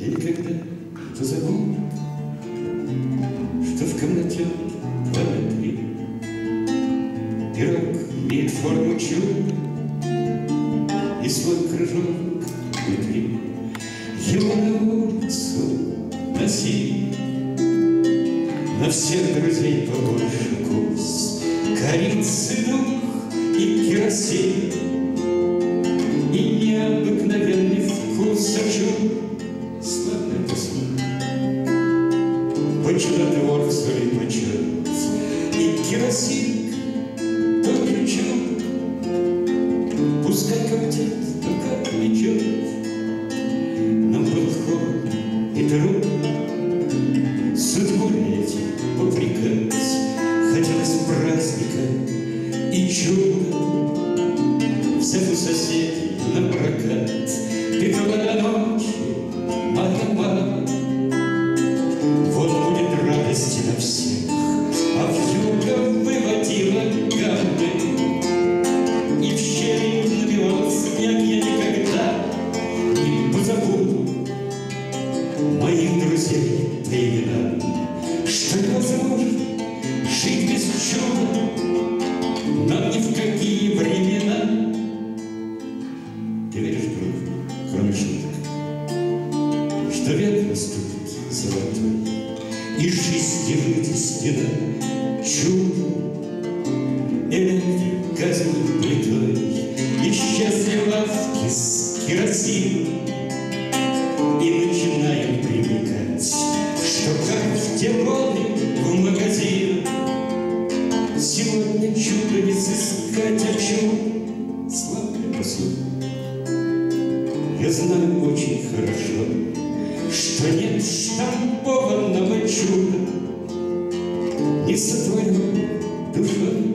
Я никогда не позабуду, что в комнате на три Пирог имеет форму чуда и свой кружок внутри. Его на улицу носи, на всех друзей побольше кус, корицы дух и керосин, и необыкновенный вкус сочу славный посуд. Почудотворцу и почет, и керосин чудо, Пускай коптит, но как мечет, Нам и трудно. Судьбу эти попрекать, Хотелось праздника и чуда. Взяв у соседей на прокат, Пекла друзей по именам, Что невозможно жить без чуда, Нам ни в какие времена. Ты веришь в дружбу, кроме шуток, Что век наступит золотой, И жизнь не вытеснена чудом. Электрик газует плитой, Исчезли лавки с керосином, И магазин. Сегодня чудо не сыскать, а чудо слабая посуда. Я знаю очень хорошо, что нет штампованного чуда, Не сотворен душой